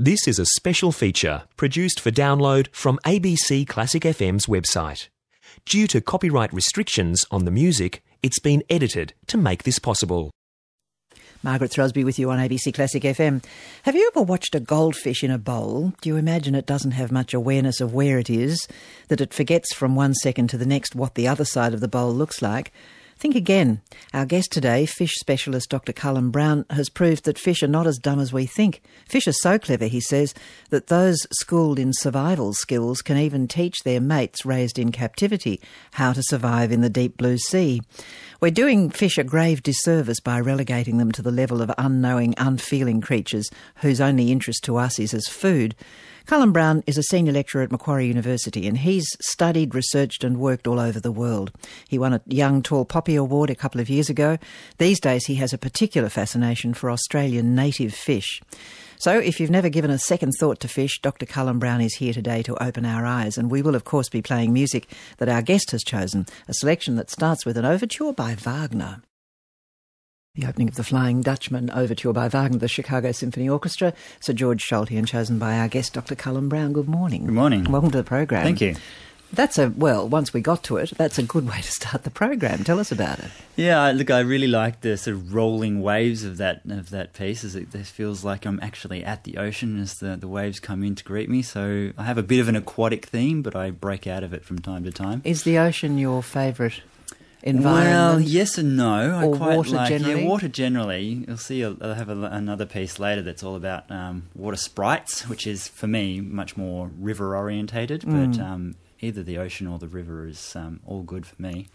This is a special feature produced for download from ABC Classic FM's website. Due to copyright restrictions on the music, it's been edited to make this possible. Margaret Throsby with you on ABC Classic FM. Have you ever watched a goldfish in a bowl? Do you imagine it doesn't have much awareness of where it is, that it forgets from one second to the next what the other side of the bowl looks like? Think again. Our guest today, fish specialist Dr. Culum Brown, has proved that fish are not as dumb as we think. Fish are so clever, he says, that those schooled in survival skills can even teach their mates raised in captivity how to survive in the deep blue sea. We're doing fish a grave disservice by relegating them to the level of unknowing, unfeeling creatures whose only interest to us is as food. Culum Brown is a senior lecturer at Macquarie University and he's studied, researched and worked all over the world. He won a Young Tall Poppy Award a couple of years ago. These days he has a particular fascination for Australian native fish. So, if you've never given a second thought to fish, Dr. Culum Brown is here today to open our eyes, and we will, of course, be playing music that our guest has chosen, a selection that starts with an overture by Wagner. The opening of the Flying Dutchman Overture by Wagner, the Chicago Symphony Orchestra, Sir George Solti, and chosen by our guest, Dr. Culum Brown. Good morning. Good morning. Welcome to the program. Thank you. That's a well. Once we got to it, that's a good way to start the program. Tell us about it. Yeah, look, I really like the sort of rolling waves of that of that piece. As it, it feels like I'm actually at the ocean as the the waves come in to greet me. So I have a bit of an aquatic theme, but I break out of it from time to time. Is the ocean your favourite environment? Well, yes and no. Or I quite water like generally? yeah, water generally. You'll see. I'll I'll have a, another piece later that's all about um, water sprites, which is for me much more river orientated. Mm. But um, either the ocean or the river is um, all good for me.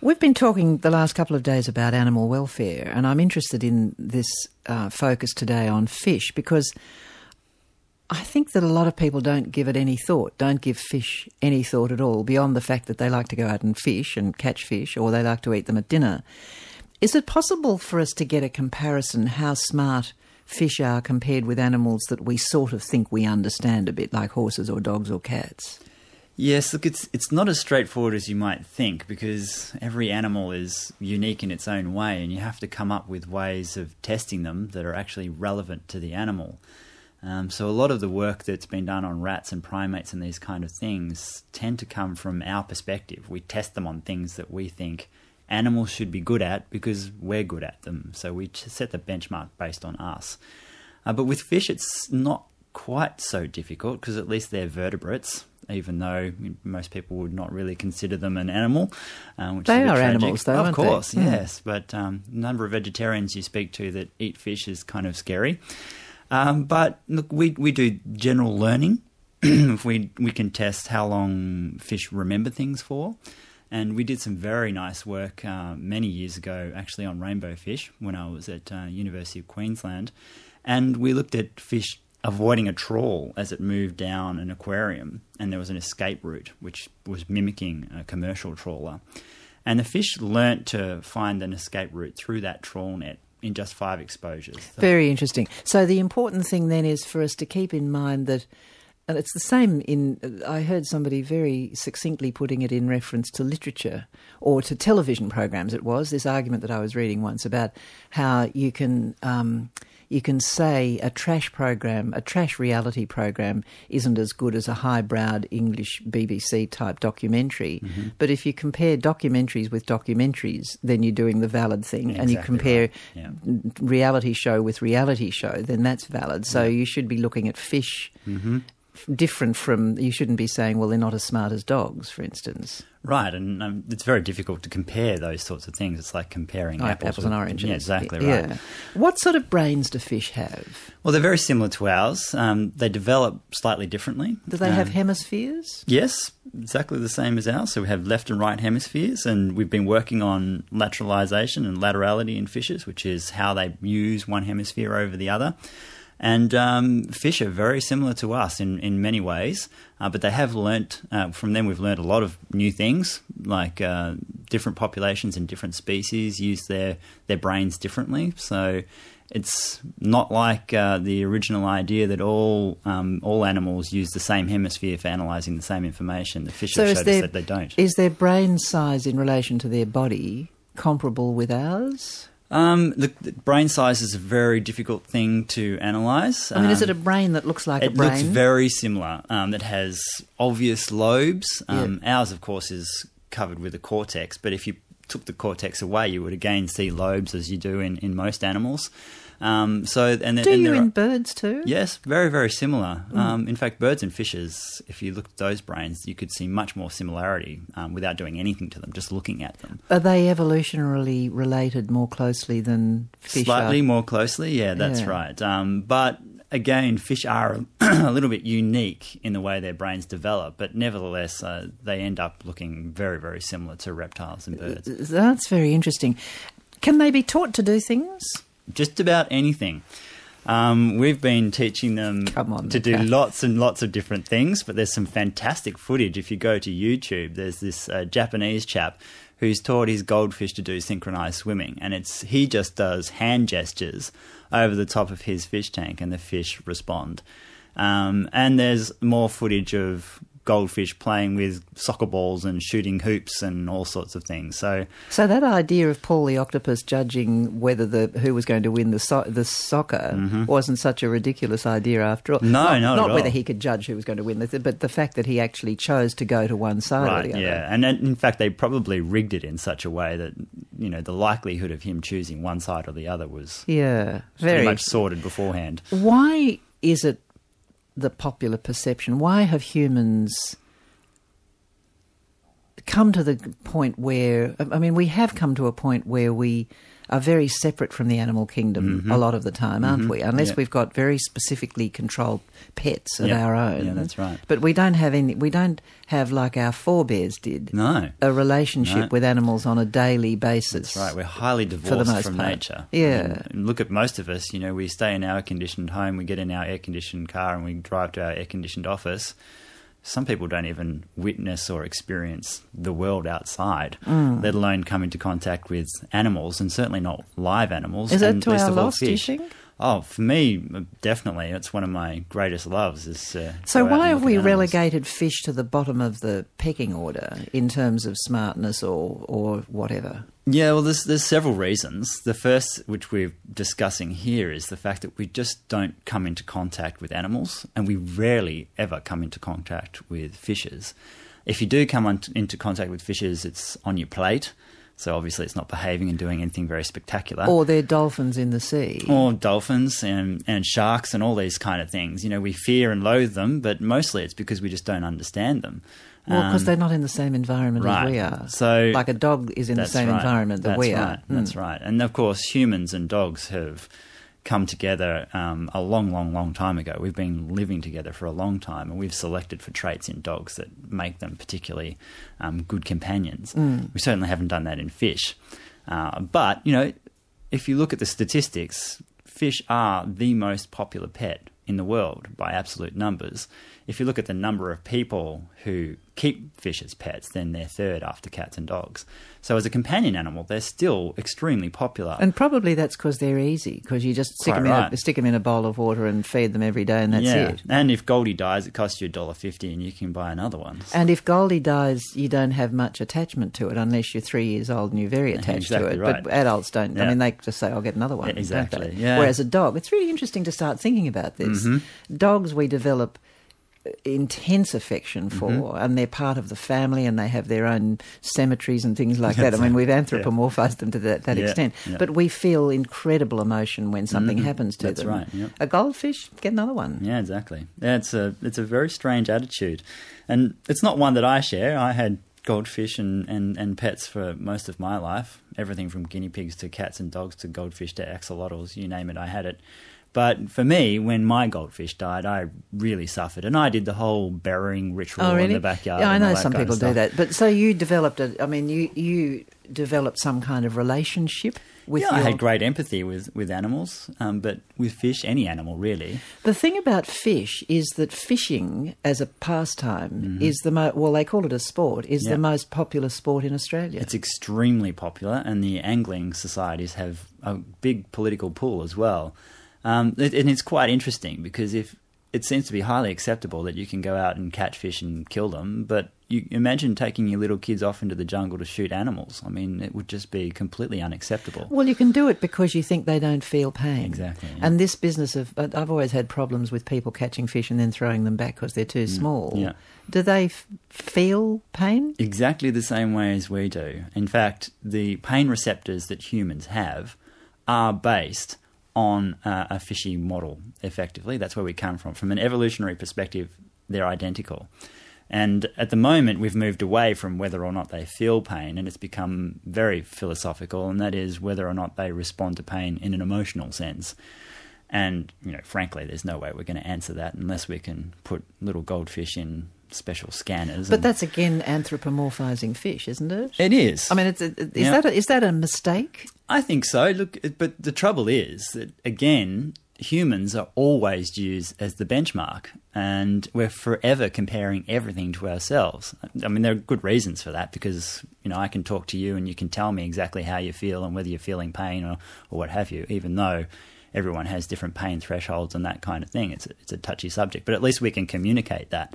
We've been talking the last couple of days about animal welfare, and I'm interested in this uh, focus today on fish because I think that a lot of people don't give it any thought, don't give fish any thought at all, beyond the fact that they like to go out and fish and catch fish, or they like to eat them at dinner. Is it possible for us to get a comparison how smart fish are compared with animals that we sort of think we understand a bit, like horses or dogs or cats? Yes, look, it's it's not as straightforward as you might think because every animal is unique in its own way, and you have to come up with ways of testing them that are actually relevant to the animal. Um, so a lot of the work that's been done on rats and primates and these kind of things tend to come from our perspective. We test them on things that we think animals should be good at because we're good at them. So we set the benchmark based on us. Uh, but with fish, it's not quite so difficult because at least they're vertebrates, even though most people would not really consider them an animal. Um, which They is are tragic. animals, though, Of aren't they? course, Hmm. yes. But um, the number of vegetarians you speak to that eat fish is kind of scary. Um, but look, we we do general learning. we we can test how long fish remember things for, and we did some very nice work uh, many years ago, actually on rainbow fish when I was at uh, University of Queensland, and we looked at fish avoiding a trawl as it moved down an aquarium, and there was an escape route which was mimicking a commercial trawler, and the fish learnt to find an escape route through that trawl net in just five exposures. So- Very interesting. So the important thing then is for us to keep in mind that, and it's the same in. I heard somebody very succinctly putting it in reference to literature or to television programs. It was this argument that I was reading once about how you can. Um, you can say a trash program, a trash reality program, isn't as good as a highbrowed English BBC type documentary. But if you compare documentaries with documentaries, then you're doing the valid thing, and you compare right. Yeah. reality show with reality show, then that's valid. So you should be looking at fish Mm-hmm. different from. You shouldn't be saying, well, they're not as smart as dogs, for instance. Right, and um, it's very difficult to compare those sorts of things. It's like comparing apples, apples with- and oranges. Yeah, exactly right. Yeah. What sort of brains do fish have? Well, they're very similar to ours. Um, they develop slightly differently. Do they have Um, hemispheres? Yes, exactly the same as ours. So we have left and right hemispheres, and we've been working on lateralization and laterality in fishes, which is how they use one hemisphere over the other. And um, fish are very similar to us in, in many ways, uh, but they have learnt, uh, from them we've learnt a lot of new things, like uh, different populations and different species use their, their brains differently. So it's not like uh, the original idea that all um, all animals use the same hemisphere for analysing the same information. The fish So have showed us that they don't. Is their brain size in relation to their body comparable with ours? Um, the, the brain size is a very difficult thing to analyze. I mean, is Um, it a brain that looks like a brain? It looks very similar. Um, it has obvious lobes. Um, Ours, of course, is covered with a cortex, but if you took the cortex away, you would again see lobes as you do in, in most animals. Um, so, and then, Do and you in are- birds too? Yes, very, very similar. Mm. Um, in fact, birds and fishes, if you looked at those brains, you could see much more similarity um, without doing anything to them, just looking at them. Are they evolutionarily related more closely than fish Slightly are? more closely, yeah, that's Yeah. right. Um, but again, fish are a little bit unique in the way their brains develop, but nevertheless, uh, they end up looking very, very similar to reptiles and birds. That's very interesting. Can they be taught to do things? just about anything. Um, we've been teaching them on, to do Nick. lots and lots of different things, but there's some fantastic footage. If you go to YouTube, there's this uh, Japanese chap who's taught his goldfish to do synchronized swimming, and it's he just does hand gestures over the top of his fish tank, and the fish respond. Um, and there's more footage of goldfish playing with soccer balls and shooting hoops and all sorts of things. So So that idea of Paul the octopus judging whether the who was going to win the so- the soccer wasn't such a ridiculous idea after all. Mm-hmm. No, not, not at whether all. he could judge who was going to win, the th- but the fact that he actually chose to go to one side or the other. yeah. And then, in fact, they probably rigged it in such a way that, you know, the likelihood of him choosing one side or the other was Yeah, very. much sorted beforehand. Why is it the popular perception? Why have humans come to the point where, I mean, we have come to a point where we are very separate from the animal kingdom a lot of the time, aren't we? Unless Mm-hmm. Yeah. we've got very specifically controlled pets of Yeah. our own. Yeah, that's right. But we don't have any, we don't have like our forebears did. No. A relationship No. with animals on a daily basis. That's right. We're highly the divorced most from part. nature. Yeah. And look at most of us, you know, we stay in our air conditioned home, we get in our air conditioned car, and we drive to our air conditioned office. Some people don't even witness or experience the world outside, Mm. let alone come into contact with animals, and certainly not live animals. Is that to our loss, do you think? Oh, for me, definitely. It's one of my greatest loves. Is uh, So why have we animals. relegated fish to the bottom of the pecking order in terms of smartness or or whatever? Yeah, well, there's there's several reasons. The first, which we're discussing here, is the fact that we just don't come into contact with animals, and we rarely ever come into contact with fishes. If you do come on into contact with fishes, it's on your plate, so obviously it's not behaving and doing anything very spectacular. Or they're dolphins in the sea. Or dolphins and, and sharks and all these kind of things. You know, we fear and loathe them, but mostly it's because we just don't understand them. Well, because Um, they're not in the same environment right. as we are. So- like a dog is in the same right. environment that That's we right. are. That's Mm. right. And of course, humans and dogs have come together um, a long, long, long time ago. We've been living together for a long time, and we've selected for traits in dogs that make them particularly um, good companions. Mm. We certainly haven't done that in fish. Uh, but, you know, if you look at the statistics, fish are the most popular pet in the world by absolute numbers. If you look at the number of people who keep fish as pets, then they're third after cats and dogs. So, as a companion animal, they're still extremely popular. And probably that's because they're easy, because you just stick Quite them, in a, right. stick 'em in a bowl of water and feed them every day, and that's yeah. it. And if Goldie dies, it costs you a dollar fifty, and you can buy another one. And if Goldie dies, you don't have much attachment to it unless you're three years old and you're very attached Exactly to it. right. But adults don't. I mean, they just say, "I'll get another one." Yeah, exactly, yeah. Whereas a dog, it's really interesting to start thinking about this. Mm-hmm. Dogs, we develop intense affection for, Mm-hmm. and they're part of the family, and they have their own cemeteries and things like that. I mean, we've anthropomorphized them to that, that Yeah, extent. yeah. But we feel incredible emotion when something happens to them. That's them. right, yeah. A goldfish, get another one. Yeah, exactly. Yeah, it's a it's a very strange attitude, and it's not one that I share. I had goldfish and, and, and pets for most of my life. Everything from guinea pigs to cats and dogs to goldfish to axolotls, you name it, I had it. But for me, when my goldfish died, I really suffered, and I did the whole burying ritual Oh, really? in the backyard. Yeah, I know some people do that. But so you developed a. I mean, you you developed some kind of relationship with yeah, your. I had great empathy with, with animals, um, but with fish, any animal really. The thing about fish is that fishing as a pastime Mm-hmm. is the most. Well, they call it a sport. Is Yeah. the most popular sport in Australia. It's extremely popular, and the angling societies have a big political pull as well. Um, it, and it's quite interesting because if it seems to be highly acceptable that you can go out and catch fish and kill them, but you imagine taking your little kids off into the jungle to shoot animals. I mean, it would just be completely unacceptable. Well, you can do it because you think they don't feel pain. Exactly, yeah. And this business of, I've always had problems with people catching fish and then throwing them back because they're too small. Mm, yeah. Do they f- feel pain? Exactly the same way as we do. In fact, the pain receptors that humans have are based on uh, a fishy model, effectively. That's where we come from. From an evolutionary perspective, they're identical. And at the moment, we've moved away from whether or not they feel pain, and it's become very philosophical, and that is whether or not they respond to pain in an emotional sense. And, you know, frankly, there's no way we're going to answer that unless we can put little goldfish in special scanners. But that's again anthropomorphizing fish, isn't it? it is. I mean, it's, is Yeah. that a, is that a mistake? I think so. Look, but the trouble is that again, humans are always used as the benchmark, and we're forever comparing everything to ourselves. I mean, there are good reasons for that because you know I can talk to you and you can tell me exactly how you feel and whether you're feeling pain or or what have you, even though. Everyone has different pain thresholds and that kind of thing. It's a, it's a touchy subject, but at least we can communicate that.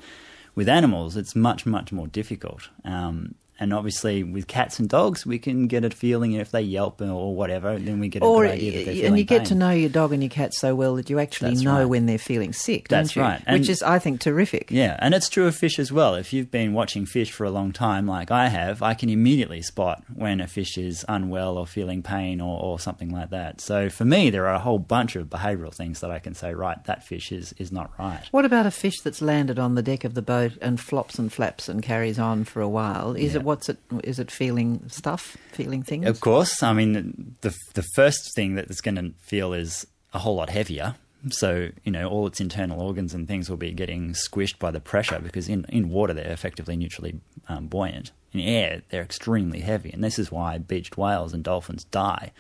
With animals, it's much, much more difficult. Um, and obviously, with cats and dogs, we can get a feeling if they yelp or whatever, then we get a Or good idea that they're feeling and you get pain. to know your dog and your cat so well that you actually That's know right. when they're feeling sick, don't That's you? right. And- Which is, I think, terrific. Yeah, and it's true of fish as well. If you've been watching fish for a long time, like I have, I can immediately spot when a fish is unwell or feeling pain or, or something like that. So for me, there are a whole bunch of behavioural things that I can say, right, that fish is, is not right. What about a fish that's landed on the deck of the boat and flops and flaps and carries on for a while? Is Yeah. it what's it? Is it feeling stuff? Feeling things? Of course, I mean the the first thing that it's going to feel is a whole lot heavier. So you know all its internal organs and things will be getting squished by the pressure because in in water they're effectively neutrally um, buoyant. In air they're extremely heavy, and this is why beached whales and dolphins die.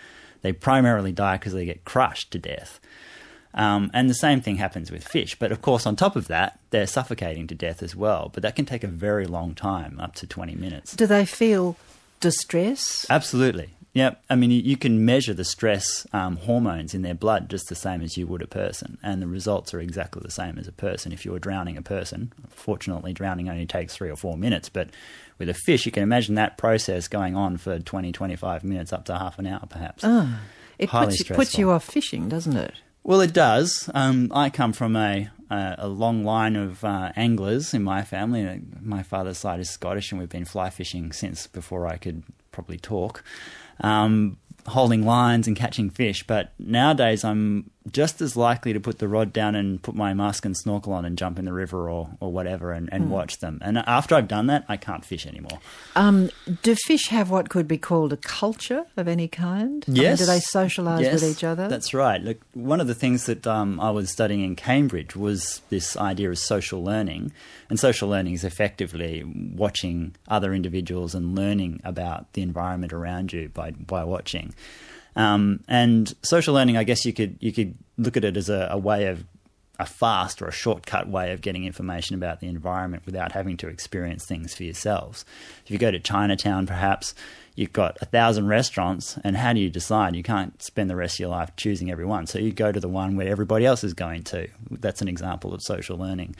They primarily die because they get crushed to death. Um, and the same thing happens with fish. But of course, on top of that, they're suffocating to death as well. But that can take a very long time, up to 20 minutes. Do they feel distress? Absolutely. Yeah, I mean, you, you can measure the stress um, hormones in their blood just the same as you would a person, and the results are exactly the same as a person. If you were drowning a person, fortunately, drowning only takes three or four minutes, but with a fish, you can imagine that process going on for 20, 25 minutes, up to half an hour, perhaps. Ah, it puts, you- puts you off fishing, doesn't it? Well, it does. Um, I come from a a, a long line of uh, anglers in my family. My father's side is Scottish, and we've been fly fishing since before I could probably talk, um, holding lines and catching fish. But nowadays, I'm just as likely to put the rod down and put my mask and snorkel on and jump in the river or, or whatever and, and watch them. And after I've done that, I can't fish anymore. Um, do fish have what could be called a culture of any kind? I mean, Yes. do they socialise Yes, with each other? That's right. Look, one of the things that um, I was studying in Cambridge was this idea of social learning. And social learning is effectively watching other individuals and learning about the environment around you by, by watching. Um, and social learning, I guess you could you could look at it as a, a way of a fast or a shortcut way of getting information about the environment without having to experience things for yourselves. If you go to Chinatown, perhaps you've got a thousand restaurants, and how do you decide? You can't spend the rest of your life choosing every one, so you go to the one where everybody else is going to. That's an example of social learning.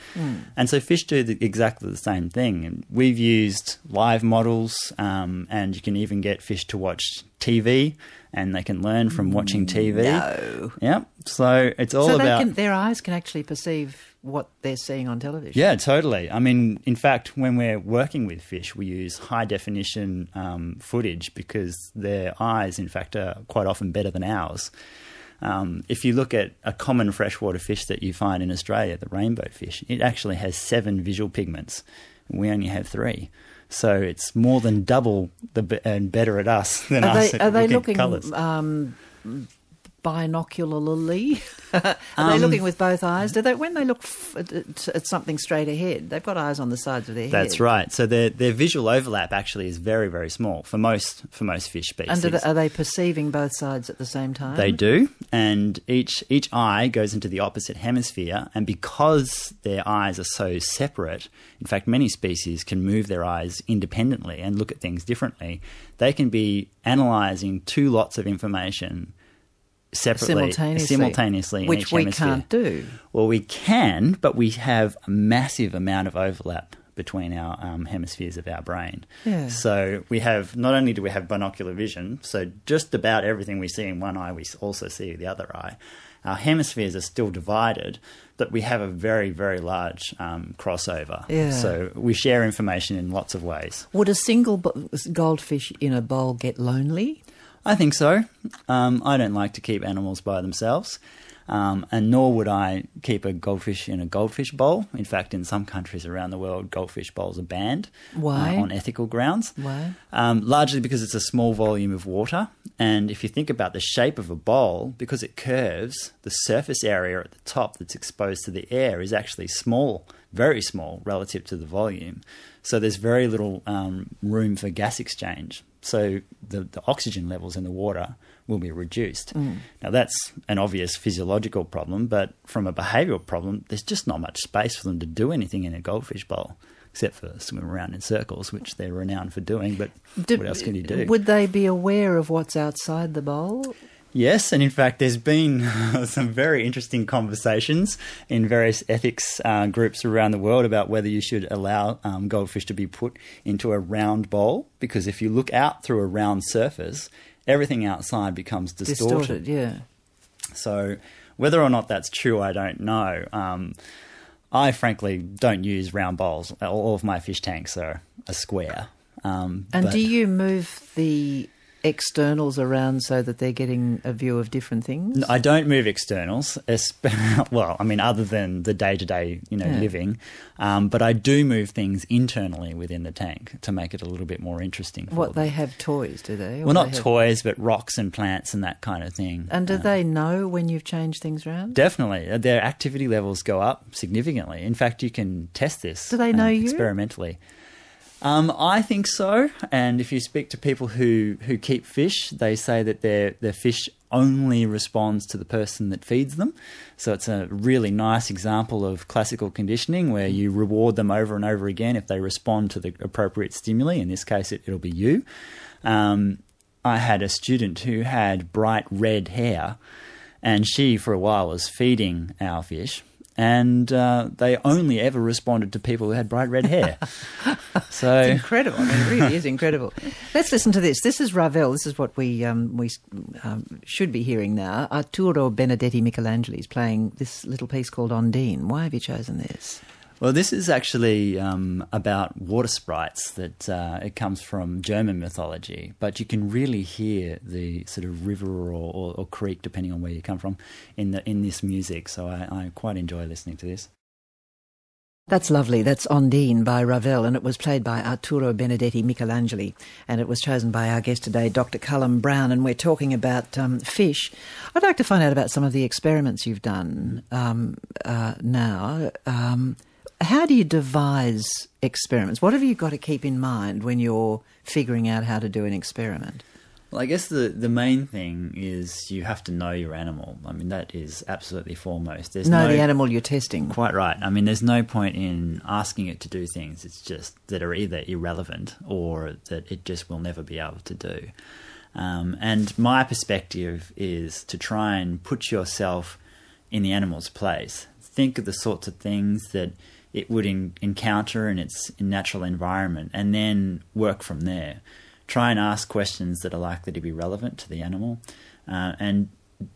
And so fish do the, exactly the same thing. And we've used live models, um, and you can even get fish to watch TV. And they can learn from watching TV. No. Yep. So it's all so about can, their eyes can actually perceive what they're seeing on television. Yeah, totally. I mean, in fact, when we're working with fish, we use high definition um, footage because their eyes, in fact, are quite often better than ours. Um, if you look at a common freshwater fish that you find in Australia, the rainbow fish, it actually has seven visual pigments. We only have three. So it's more than double the and better at us than Are us. they, are they looking at looking colours. um, binocularly? are they Um, looking with both eyes? Do they when they look f- at, at- something straight ahead? They've got eyes on the sides of their head. That's right. So their their visual overlap actually is very very small for most for most fish species. And they, are they perceiving both sides at the same time? They do, and each each eye goes into the opposite hemisphere. And because their eyes are so separate, in fact, many species can move their eyes independently and look at things differently. They can be analysing two lots of information separately, simultaneously, simultaneously in which we hemisphere. can't do. Well, we can, but we have a massive amount of overlap between our um, hemispheres of our brain. Yeah. So we have not only do we have binocular vision, so just about everything we see in one eye, we also see with the other eye. Our hemispheres are still divided, but we have a very, very large um, crossover. Yeah. So we share information in lots of ways. Would a single goldfish in a bowl get lonely? I think so. Um, I don't like to keep animals by themselves, um, and nor would I keep a goldfish in a goldfish bowl. In fact, in some countries around the world, goldfish bowls are banned Why? uh, on ethical grounds. Why? Um, largely because it's a small volume of water, and if you think about the shape of a bowl, because it curves, the surface area at the top that's exposed to the air is actually small, very small relative to the volume. So there's very little um, room for gas exchange. So the, the oxygen levels in the water will be reduced. Now that's an obvious physiological problem, but from a behavioural problem, there's just not much space for them to do anything in a goldfish bowl. Except for swim around in circles, which they're renowned for doing. But Do- what else can you do? Would they be aware of what's outside the bowl? Yes, and in fact, there's been some very interesting conversations in various ethics uh, groups around the world about whether you should allow um, goldfish to be put into a round bowl. Because if you look out through a round surface, everything outside becomes distorted. Distorted, yeah. So, whether or not that's true, I don't know. Um, I frankly don't use round bowls. All of my fish tanks are a square. Um, And do you move the externals around so that they're getting a view of different things? I don't move externals. Well, I mean, other than the day to day, you know, Yeah. living, um, but I do move things internally within the tank to make it a little bit more interesting. For What them. they have toys, do they? Or well, not they have- toys, but rocks and plants and that kind of thing. And do Uh, they know when you've changed things around? Definitely, Uh, their activity levels go up significantly. In fact, you can test this. Do they know uh, you? Um, I think so. And if you speak to people who, who keep fish, they say that their their fish only responds to the person that feeds them. So it's a really nice example of classical conditioning where you reward them over and over again if they respond to the appropriate stimuli. In this case, it, it'll be you. Um, I had a student who had bright red hair, and she, for a while, was feeding our fish. And uh, they only ever responded to people who had bright red hair. so It's incredible. I mean, it really is incredible. Let's listen to this. This is Ravel. This is what we um, we um, should be hearing now. Arturo Benedetti Michelangeli is playing this little piece called Ondine. Why have you chosen this? Well, this is actually um, about water sprites. That uh, it comes from German mythology, but you can really hear the sort of river or, or, or creek, depending on where you come from, in the in this music. So I, I quite enjoy listening to this. That's lovely. That's Ondine by Ravel, and it was played by Arturo Benedetti Michelangeli, and it was chosen by our guest today, Dr. Culum Brown, and we're talking about um, fish. I'd like to find out about some of the experiments you've done um, uh, now. Um, how do you devise experiments? What have you got to keep in mind when you're figuring out how to do an experiment? Well, I guess the, the main thing is you have to know your animal. I mean, that is absolutely foremost. There's know no, the animal you're testing. Quite right. I mean, there's no point in asking it to do things. It's just that are either irrelevant or that it just will never be able to do. Um, and my perspective is to try and put yourself in the animal's place. Think of the sorts of things that it would in, encounter in its natural environment, and then work from there. Try and ask questions that are likely to be relevant to the animal, uh, and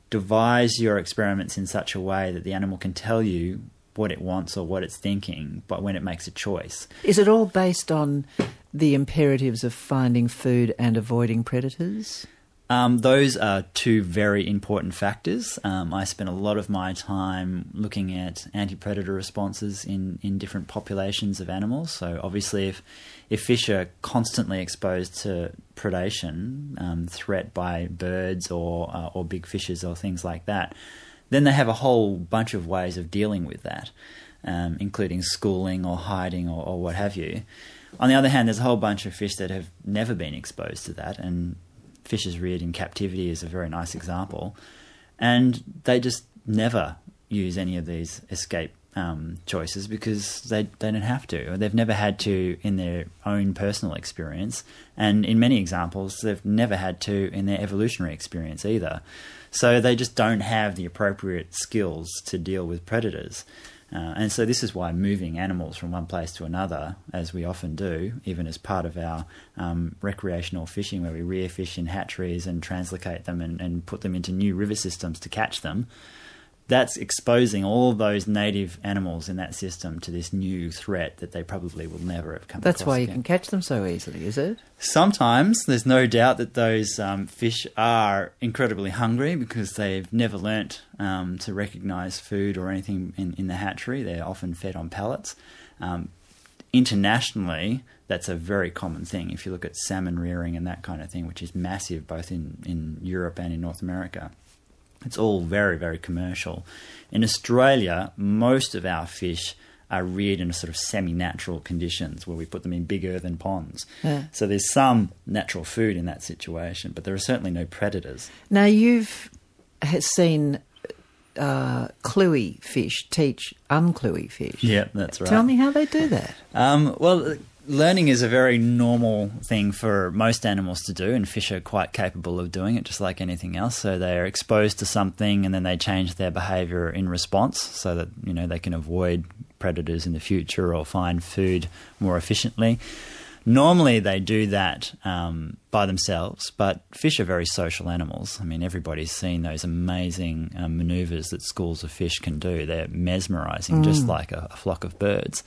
devise your experiments in such a way that the animal can tell you what it wants or what it's thinking, but when it makes a choice. Is it all based on the imperatives of finding food and avoiding predators? Um, those are two very important factors. Um, I spent a lot of my time looking at anti-predator responses in, in different populations of animals. So obviously, if if fish are constantly exposed to predation, um, threat by birds or uh, or big fishes or things like that, then they have a whole bunch of ways of dealing with that, um, including schooling or hiding or, or what have you. On the other hand, there's a whole bunch of fish that have never been exposed to that, and fishes reared in captivity is a very nice example. And they just never use any of these escape um, choices because they they don't have to, they've never had to in their own personal experience, and in many examples, they've never had to in their evolutionary experience either. So they just don't have the appropriate skills to deal with predators. Uh, and so this is why moving animals from one place to another, as we often do, even as part of our um, recreational fishing, where we rear fish in hatcheries and translocate them and, and put them into new river systems to catch them, that's exposing all those native animals in that system to this new threat that they probably will never have come That's why you again. can catch them so easily, is it? Sometimes there's no doubt that those um, fish are incredibly hungry because they've never learnt um, to recognise food or anything in, in the hatchery. They're often fed on pellets. Um, internationally, that's a very common thing. If you look at salmon rearing and that kind of thing, which is massive both in, in Europe and in North America, it's all very, very commercial. In Australia, most of our fish are reared in a sort of semi-natural conditions where we put them in big earthen ponds. Yeah. So there's some natural food in that situation, but there are certainly no predators. Now you've seen uh, cluey fish teach uncluey fish. Yeah, that's right. Tell me how they do that. Um, well, learning is a very normal thing for most animals to do, and fish are quite capable of doing it, just like anything else. So they are exposed to something, and then they change their behaviour in response, so that you know they can avoid predators in the future or find food more efficiently. Normally, they do that um, by themselves, but fish are very social animals. I mean, everybody's seen those amazing um, maneuvers that schools of fish can do. They're mesmerizing, just like a, a flock of birds.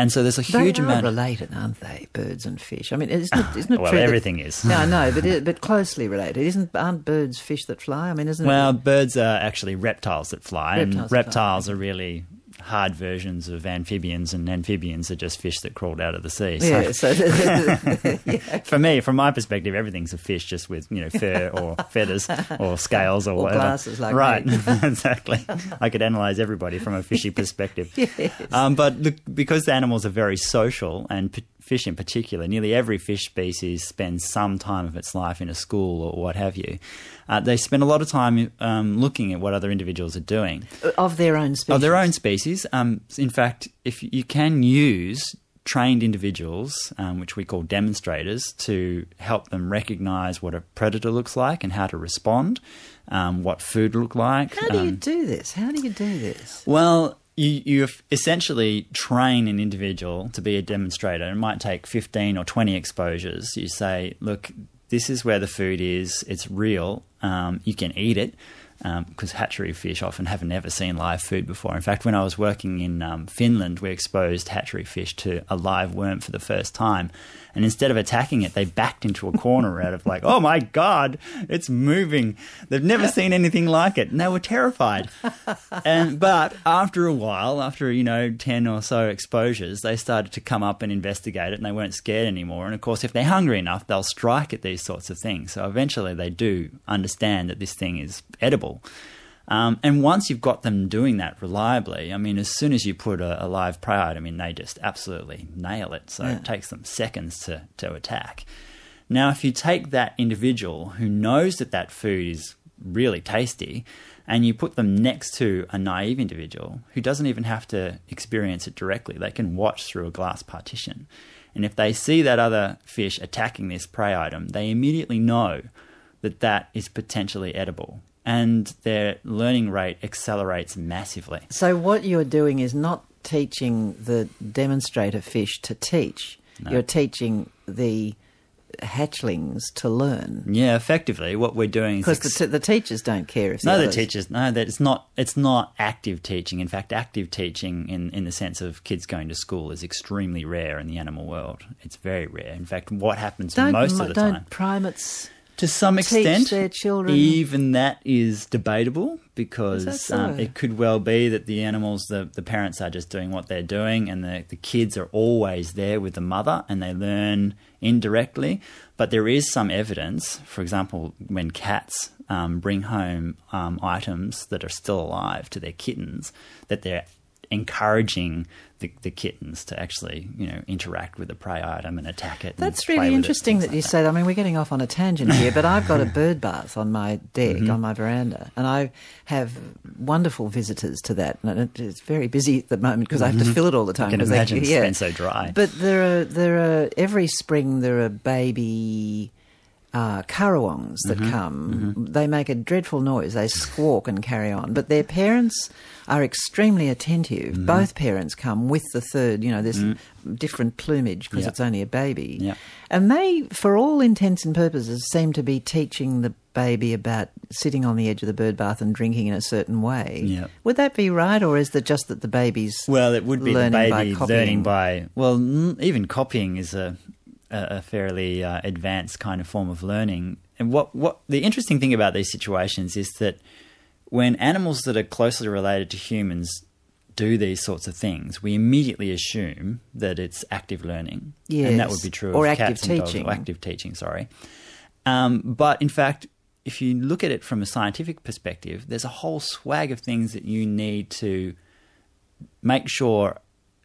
And so there's a They huge are amount. related, aren't they? Birds and fish. I mean, isn't it, isn't it well, true? everything is. Yeah, I know, but but closely related. Isn't aren't birds fish that fly? I mean, isn't Well, it? Well, birds are actually reptiles that fly, Reptiles that and fly, reptiles are really hard versions of amphibians, and amphibians are just fish that crawled out of the sea. So Yeah, so yeah, for me, from my perspective, everything's a fish just with you know fur or feathers or scales or, Or whatever. glasses like right, exactly. I could analyze everybody from a fishy perspective. Yes. Um, but look, because the animals are very social, and fish in particular, nearly every fish species spends some time of its life in a school or what have you. Uh, they spend a lot of time um, looking at what other individuals are doing of their own species. of their own species. Um, in fact, if you can use trained individuals, um, which we call demonstrators, to help them recognise what a predator looks like and how to respond, um, what food look like. How do you um, do this? How do you do this? well, you, you essentially train an individual to be a demonstrator. It might take 15 or 20 exposures. You say, look, this is where the food is, it's real, um, you can eat it. Because hatchery fish often have never seen live food before. In fact, when I was working in um, Finland, we exposed hatchery fish to a live worm for the first time. And instead of attacking it, they backed into a corner out of like, oh my God, it's moving. They've never seen anything like it. And they were terrified. and But after a while, after, you know, 10 or so exposures, they started to come up and investigate it and they weren't scared anymore. And of course, if they're hungry enough, they'll strike at these sorts of things. So eventually they do understand that this thing is edible. Um, and once you've got them doing that reliably, I mean, as soon as you put a, a live prey item in, they just absolutely nail it. So Yeah. it takes them seconds to, to attack. Now, if you take that individual who knows that that food is really tasty and you put them next to a naive individual who doesn't even have to experience it directly, they can watch through a glass partition. And if they see that other fish attacking this prey item, they immediately know that that is potentially edible. And their learning rate accelerates massively. So what you're doing is not teaching the demonstrator fish to teach. You're teaching the hatchlings to learn. Yeah, effectively, what we're doing is Because the, t- the teachers don't care if no, the others- teachers. No, that it's not. It's not active teaching. In fact, active teaching, in in the sense of kids going to school, is extremely rare in the animal world. It's very rare. In fact, what happens don't most of the don't time, primates to some extent, even that is debatable because Is that um, it could well be that the animals, the the parents are just doing what they're doing, and the the kids are always there with the mother, and they learn indirectly. But there is some evidence, for example, when cats um, bring home um, items that are still alive to their kittens, that they're encouraging the, the kittens to actually, you know, interact with the prey item and attack it. That's really with it, interesting that like you say. that. I mean, we're getting off on a tangent here, but I've got a bird bath on my deck, Mm-hmm. on my veranda, and I have wonderful visitors to that. And it's very busy at the moment because I have to fill it all the time. Mm-hmm. can 'cause they- imagine it's been so dry. But there are there are every spring there are baby. Uh, currawongs that Mm-hmm. come, they make a dreadful noise. They squawk and carry on. But their parents are extremely attentive. Mm-hmm. Both parents come with the third. You know, there's different plumage because. Yeah. it's only a baby. Yeah. And they, for all intents and purposes, seem to be teaching the baby about sitting on the edge of the bird bath and drinking in a certain way. Yeah. Would that be right, or is it just that the baby's Well, it would be learning by baby copying? learning by. Well, even copying is a a, a fairly uh, advanced kind of form of learning. And what what the interesting thing about these situations is that when animals that are closely related to humans do these sorts of things, we immediately assume that it's active learning, and that would be true Or of active cats and dogs, teaching. or active teaching. Sorry, um, but in fact, if you look at it from a scientific perspective, there's a whole swag of things that you need to make sure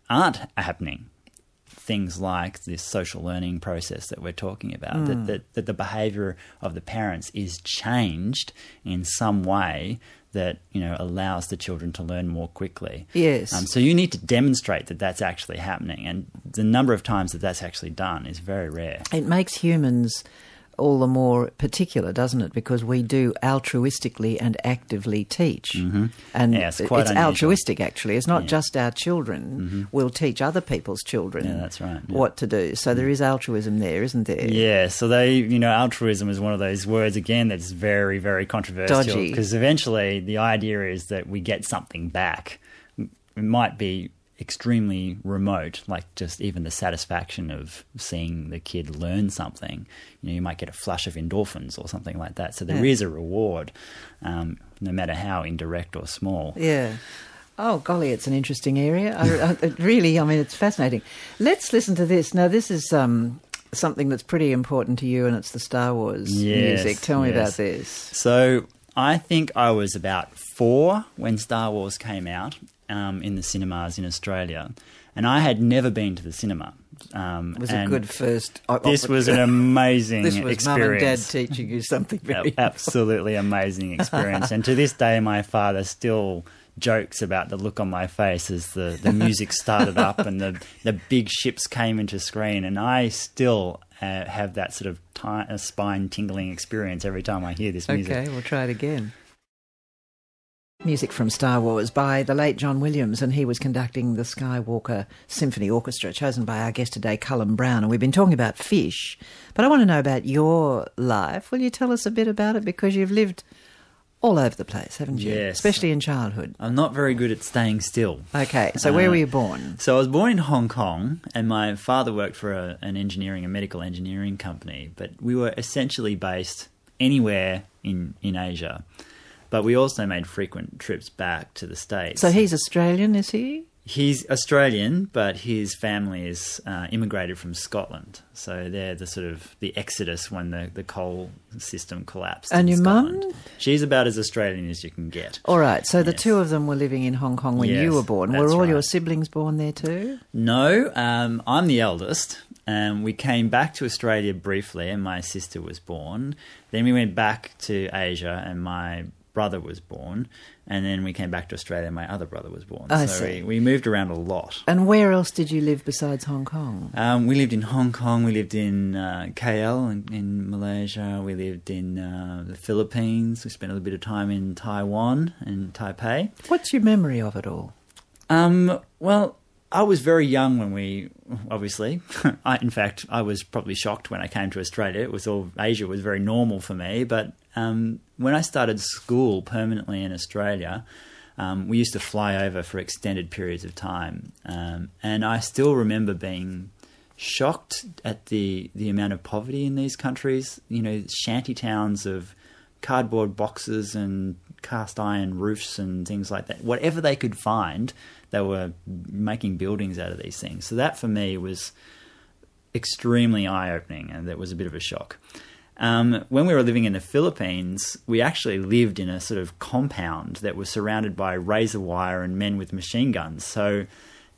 aren't happening. Things like this social learning process that we're talking about, that, that, that the behavior of the parents is changed in some way that you know allows the children to learn more quickly. Yes. Um, so you need to demonstrate that that's actually happening, and the number of times that that's actually done is very rare. It makes humans all the more particular, doesn't it? Because we do altruistically and actively teach. Mm-hmm. And Yeah, it's unusual. altruistic, actually. It's not Yeah. Mm-hmm. just our children. We'll teach other people's children Yeah, that's right, what to do. So there is altruism there, isn't there? Yeah, so they, you know, altruism is one of those words again that's very, very controversial Dodgy. because eventually the idea is that we get something back. It might be extremely remote, like just even the satisfaction of seeing the kid learn something. You know, you might get a flush of endorphins or something like that. So there Yeah. is a reward, um, no matter how indirect or small. Yeah. Oh, golly, it's an interesting area. I, I, really, I mean, it's fascinating. Let's listen to this. Now, this is um, something that's pretty important to you, and it's the Star Wars Yes, music. Tell me yes. about this. So I think I was about four when Star Wars came out um, in the cinemas in Australia, and I had never been to the cinema. Um, It was a good first. This was an amazing This was mum and dad experience. teaching you something very. Absolutely amazing experience, and to this day, my father still jokes about the look on my face as the, the music started up and the the big ships came into screen, and I still uh, have that sort of ti uh, spine tingling experience every time I hear this music. Okay, we'll try it again. Music from Star Wars by the late John Williams, and he was conducting the Skywalker Symphony Orchestra, chosen by our guest today, Culum Brown. And we've been talking about fish, but I want to know about your life. Will you tell us a bit about it? Because you've lived all over the place, haven't you? Yes. Especially in childhood. I'm not very good at staying still. Okay, so where Uh, were you born? So I was born in Hong Kong, and my father worked for a, an engineering, a medical engineering company. But we were essentially based anywhere in in Asia. But we also made frequent trips back to the states. So he's Australian, is he? He's Australian, but his family is uh, immigrated from Scotland. So they're the sort of the exodus when the, the coal system collapsed. And your mum? She's about as Australian as you can get. All right, so the two of them were living in Hong Kong when Yes, you were born. Were all your siblings born there too? No, um, I'm the eldest. And we came back to Australia briefly, and my sister was born. Then we went back to Asia, and my brother was born. And then we came back to Australia, and my other brother was born. I so see. We, we moved around a lot. And where else did you live besides Hong Kong? Um, we lived in Hong Kong. We lived in uh, KL in, in Malaysia. We lived in uh, the Philippines. We spent a little bit of time in Taiwan and Taipei. What's your memory of it all? Um, well, I was very young when we, obviously. I, in fact, I was probably shocked when I came to Australia. It was all Asia was very normal for me, but um, when I started school permanently in Australia, um, we used to fly over for extended periods of time, um, and I still remember being shocked at the the amount of poverty in these countries. You know, shanty towns of cardboard boxes and cast iron roofs and things like that. Whatever they could find, they were making buildings out of these things. So that for me was extremely eye opening, and that was a bit of a shock. Um, when we were living in the Philippines, we actually lived in a sort of compound that was surrounded by razor wire and men with machine guns. So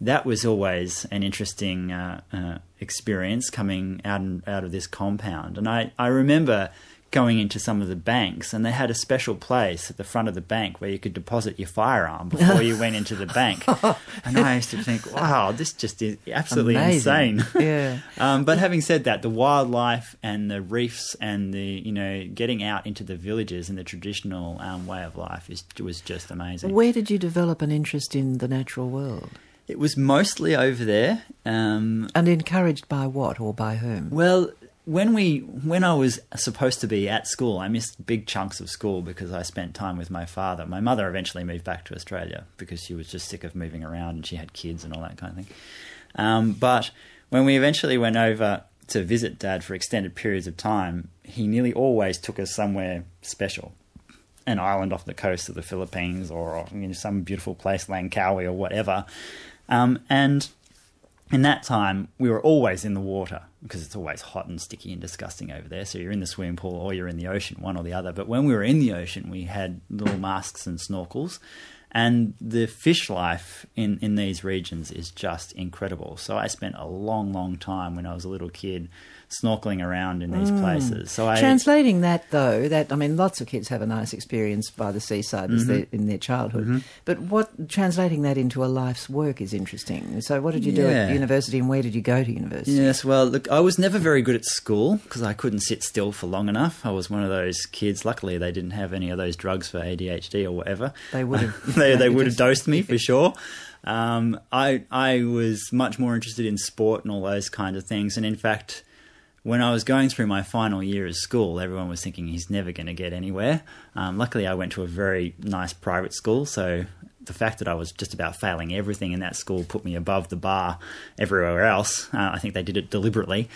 that was always an interesting uh, uh, experience coming out and, out of this compound. And I, I remember going into some of the banks, and they had a special place at the front of the bank where you could deposit your firearm before you went into the bank. And I used to think, wow, this just is absolutely Amazing. insane. Yeah. um, but having said that, the wildlife and the reefs and the you know getting out into the villages and the traditional um, way of life is was just amazing. Where did you develop an interest in the natural world? It was mostly over there. Um, And encouraged by what or by whom? Well, when we when I was supposed to be at school, I missed big chunks of school because I spent time with my father. My mother eventually moved back to Australia because she was just sick of moving around and she had kids and all that kind of thing. Um, but when we eventually went over to visit Dad for extended periods of time, he nearly always took us somewhere special. An island off the coast of the Philippines or you know, some beautiful place, Langkawi or whatever. Um, and in that time, we were always in the water because it's always hot and sticky and disgusting over there. So you're in the swimming pool or you're in the ocean, one or the other. But when we were in the ocean, we had little masks and snorkels. And the fish life in, in these regions is just incredible. So I spent a long, long time when I was a little kid snorkeling around in these places. So I Translating that, though, that I mean, lots of kids have a nice experience by the seaside Mm-hmm. in their childhood. But what translating that into a life's work is interesting. So, what did you do at university, and where did you go to university? Yes, well, look, I was never very good at school because I couldn't sit still for long enough. I was one of those kids. Luckily, they didn't have any of those drugs for ADHD or whatever. They would have- they they would have dosed me for sure. Um, I I was much more interested in sport and all those kinds of things. And in fact, when I was going through my final year of school, everyone was thinking he's never going to get anywhere. Um, luckily, I went to a very nice private school, so the fact that I was just about failing everything in that school put me above the bar everywhere else. Uh, I think they did it deliberately.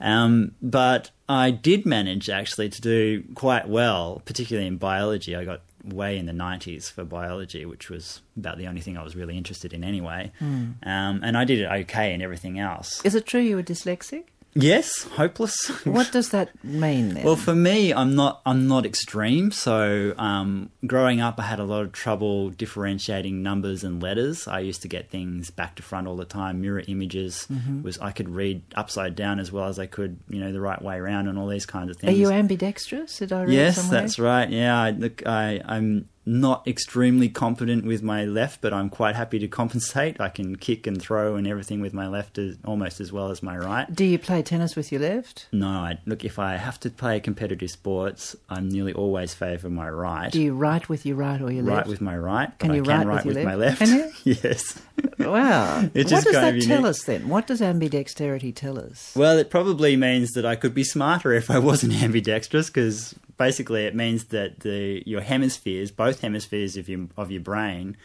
Um, but I did manage actually to do quite well, particularly in biology. I got way in the 90s for biology, which was about the only thing I was really interested in anyway. Um, and I did it okay in everything else. Is it true you were dyslexic? Yes, hopeless. What does that mean then? Well, for me, I'm not. I'm not extreme. So, um, growing up, I had a lot of trouble differentiating numbers and letters. I used to get things back to front all the time. Mirror images was I could read upside down as well as I could, you know, the right way around, and all these kinds of things. Are you ambidextrous? Did I read yes, somewhere? that's right. Yeah, I, look, I, I'm not extremely competent with my left, but I'm quite happy to compensate. I can kick and throw and everything with my left as, almost as well as my right. Do you play tennis with your left? No, I, look, if I have to play competitive sports, I'm nearly always favour my right. Do you write with your right or your Right left? with my right, Can I you can write write with your my left? left. Can yes. Wow. What does that tell us then? What does ambidexterity tell us? Well, it probably means that I could be smarter if I wasn't ambidextrous, because basically it means that the your hemispheres, both hemispheres of your of your brain,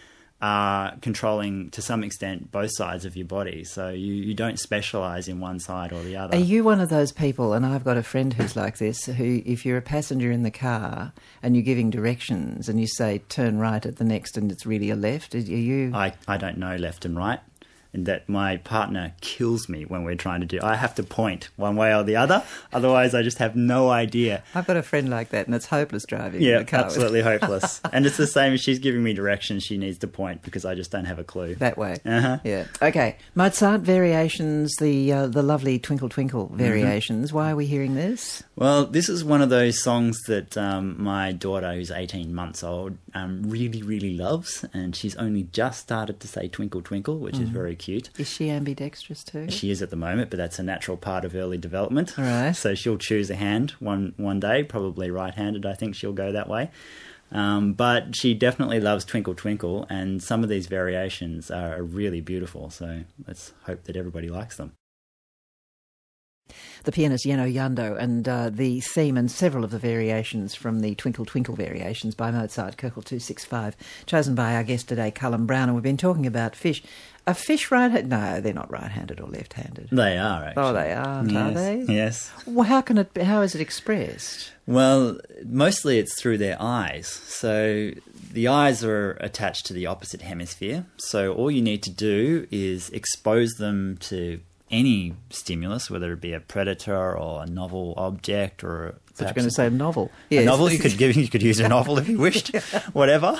are controlling to some extent both sides of your body. So you, you don't specialize in one side or the other. Are you one of those people, and I've got a friend who's like this, who, if you're a passenger in the car and you're giving directions and you say turn right at the next and it's really a left, are you. I, I don't know left and right. And that my partner kills me when we're trying to do. I have to point one way or the other, otherwise I just have no idea. I've got a friend like that, and it's hopeless driving. in Yeah, the car with- absolutely hopeless. and it's the same as she's giving me directions. She needs to point because I just don't have a clue. That way. Uh-huh. Yeah. Okay. Mozart variations, the uh, the lovely Twinkle Twinkle Mm-hmm. variations. Why are we hearing this? Well, this is one of those songs that um, my daughter, who's 18 months old, um, really, really loves. And she's only just started to say Twinkle Twinkle, which is very cute. Is she ambidextrous too? She is at the moment, but that's a natural part of early development. All right. So she'll choose a hand one one day, probably right-handed. I think she'll go that way. Um, but she definitely loves Twinkle Twinkle, and some of these variations are really beautiful. So let's hope that everybody likes them. The pianist Jenő Jandó, and uh, the theme and several of the variations from the Twinkle Twinkle variations by Mozart, Köchel 265, chosen by our guest today, Culum Brown. And we've been talking about fish. Are fish right? No, they're not right-handed or left-handed. They are actually. Oh, they aren't, are yes. they? Yes. Well, how can it? Be, how is it expressed? Well, mostly it's through their eyes. So the eyes are attached to the opposite hemisphere. So all you need to do is expose them to any stimulus, whether it be a predator or a novel object or you're perhaps going to say a novel. a novel. You could give, you could use a novel if you wished, whatever.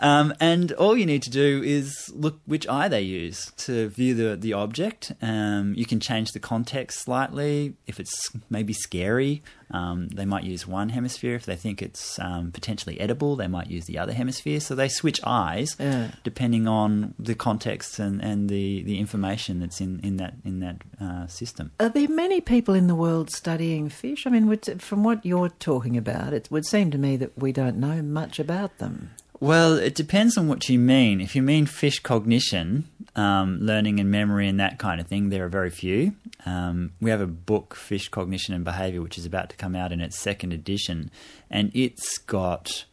Um, and all you need to do is look which eye they use to view the the object. Um, you can change the context slightly if it's maybe scary. Um, they might use one hemisphere. If they think it's um, potentially edible, they might use the other hemisphere. So they switch eyes Yeah. depending on the context and, and the, the information that's in, in that in that uh, system. Are there many people in the world studying fish? I mean, from what you're talking about, it would seem to me that we don't know much about them. Well, it depends on what you mean. If you mean fish cognition, um, learning and memory and that kind of thing, there are very few. Um, we have a book, Fish Cognition and Behavior, which is about to come out in its second edition, and it's got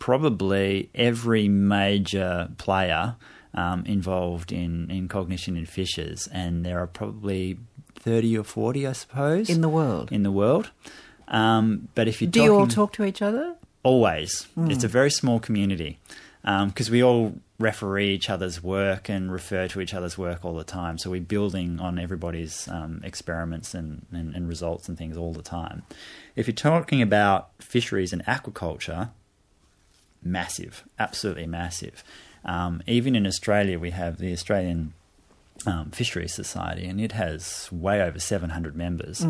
probably every major player um, involved in, in cognition in fishes, and there are probably 30 or 40, I suppose, In the world. in the world. Um, but if you're Do you all talk to each other? Always. It's a very small community because we all referee each other's work and refer to each other's work all the time. So we're building on everybody's um, experiments and, and, and results and things all the time. If you're talking about fisheries and aquaculture, massive, absolutely massive. Um, even in Australia, we have the Australian um, Fisheries Society, and it has way over 700 members.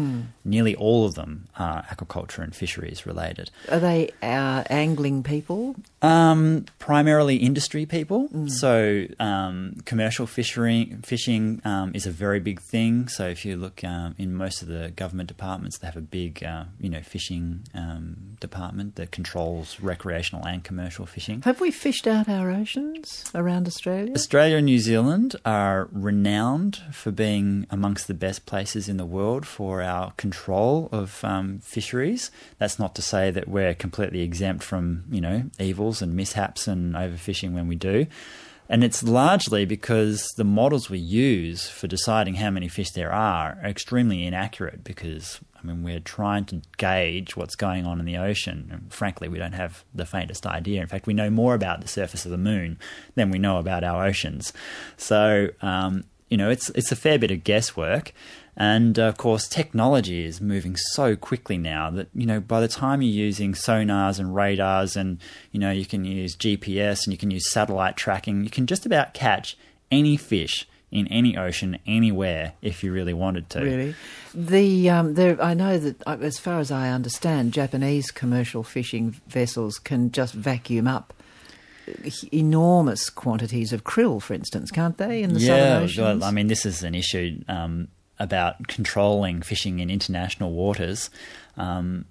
Nearly all of them are aquaculture and fisheries related. Are they uh, angling people? Um, primarily industry people. So um, commercial fishing fishing um, is a very big thing. So if you look um, in most of the government departments, they have a big uh, you know fishing um, department that controls recreational and commercial fishing. Have we fished out our oceans around Australia? Australia and New Zealand are renowned for being amongst the best places in the world for our control of um, fisheries. That's not to say that we're completely exempt from, you know, evils and mishaps and overfishing when we do. And it's largely because the models we use for deciding how many fish there are are extremely inaccurate because, I mean, we're trying to gauge what's going on in the ocean. And frankly, we don't have the faintest idea. In fact, we know more about the surface of the moon than we know about our oceans. So, um, you know, it's, it's a fair bit of guesswork. And uh, of course, technology is moving so quickly now that, you know, by the time you're using sonars and radars and, you know, you can use GPS and you can use satellite tracking, you can just about catch any fish in any ocean anywhere if you really wanted to. Really, the um, there. I know that, uh, as far as I understand, Japanese commercial fishing vessels can just vacuum up enormous quantities of krill, for instance, can't they? In the southern yeah, well, I mean, this is an issue um, about controlling fishing in international waters. Um,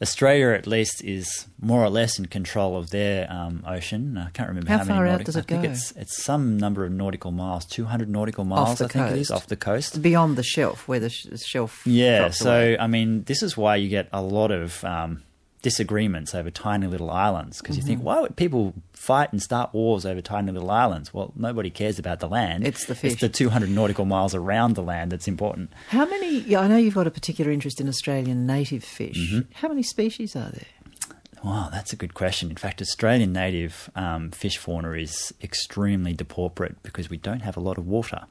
Australia, at least, is more or less in control of their um, ocean. I can't remember How how, far many. out nautic- does it I think go? it's it's some number of nautical miles, two hundred nautical miles. I think it is off the coast. beyond the shelf, where the sh- shelf. Yeah, so away. I mean, this is why you get a lot of um, disagreements over tiny little islands because you think, Mm-hmm. why would people fight and start wars over tiny little islands? Well, nobody cares about the land. It's the fish It's the 200 nautical miles around the land that's important. How many? Yeah, I know you've got a particular interest in Australian native fish. Mm-hmm. How many species are there? Wow, that's a good question. In fact, Australian native um, fish fauna is extremely depauperate because we don't have a lot of water.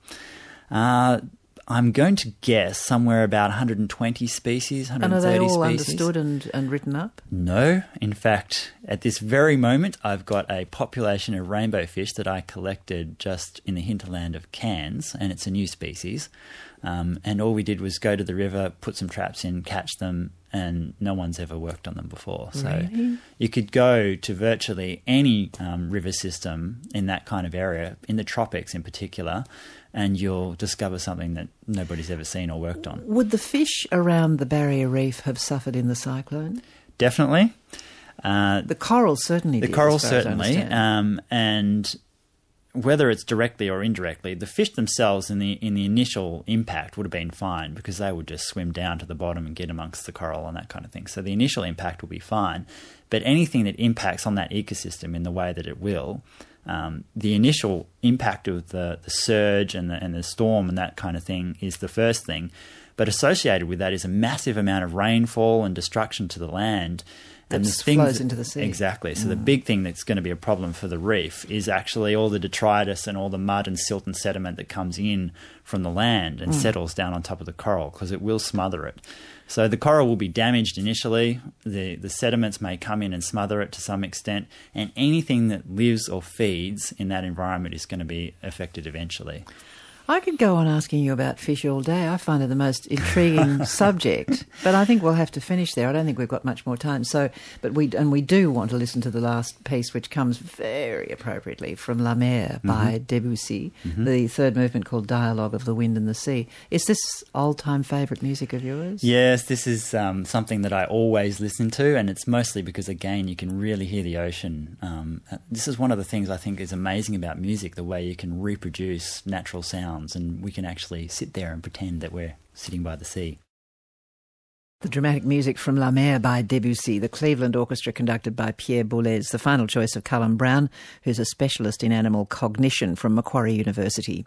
Uh, I'm going to guess somewhere about 120 species, 130 And are 130 they all species. understood and, and written up? No, in fact, at this very moment, I've got a population of rainbow fish that I collected just in the hinterland of Cairns, and it's a new species. Um, and all we did was go to the river, put some traps in, catch them, and no one's ever worked on them before. So Really? you could go to virtually any um, river system in that kind of area, in the tropics in particular, and you'll discover something that nobody's ever seen or worked on. Would the fish around the barrier reef have suffered in the cyclone? Definitely. Uh, The corals certainly. The did, coral as far as I certainly, um, and whether it's directly or indirectly, the fish themselves in the in the initial impact would have been fine because they would just swim down to the bottom and get amongst the coral and that kind of thing. So the initial impact will be fine, but anything that impacts on that ecosystem in the way that it will. Um, the initial impact of the, the surge and the, and the storm and that kind of thing is the first thing, but associated with that is a massive amount of rainfall and destruction to the land, that and the things flows that- into the sea. Exactly. So the mm. big thing that's going to be a problem for the reef is actually all the detritus and all the mud and silt and sediment that comes in from the land and mm. settles down on top of the coral because it will smother it. So the coral will be damaged initially. The the sediments may come in and smother it to some extent, and anything that lives or feeds in that environment is going to be affected eventually. I could go on asking you about fish all day. I find it the most intriguing subject, but I think we'll have to finish there. I don't think we've got much more time. So, but we and we do want to listen to the last piece, which comes very appropriately from La Mer by Debussy, the third movement called "Dialogue of the Wind and the Sea." Is this old-time favourite music of yours? Yes, this is um, something that I always listen to, and it's mostly because, again, you can really hear the ocean. Um, uh, this is one of the things I think is amazing about music the way you can reproduce natural and we can actually sit there and pretend that we're sitting by the sea. The dramatic music from La Mer by Debussy, the Cleveland Orchestra conducted by Pierre Boulez, the final choice of Culum Brown, who's a specialist in animal cognition from Macquarie University.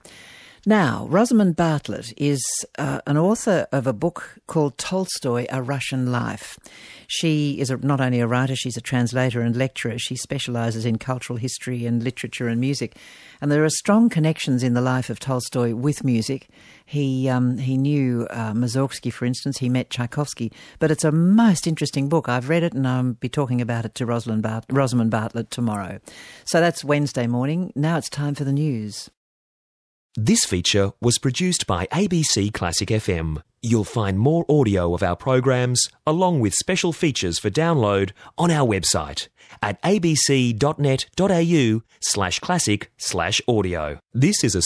Now, Rosamund Bartlett is uh, an author of a book called Tolstoy, A Russian Life. She is a, not only a writer, she's a translator and lecturer. She specialises in cultural history and literature and music. And there are strong connections in the life of Tolstoy with music. He, um, he knew uh, Mussorgsky, for instance, he met Tchaikovsky. But it's a most interesting book. I've read it and I'll be talking about it to Rosalind Bart- Rosamund Bartlett tomorrow. So that's Wednesday morning. Now it's time for the news. This feature was produced by ABC Classic FM. You'll find more audio of our programs, along with special features for download, on our website at abc.net.au slash classic slash audio. This is a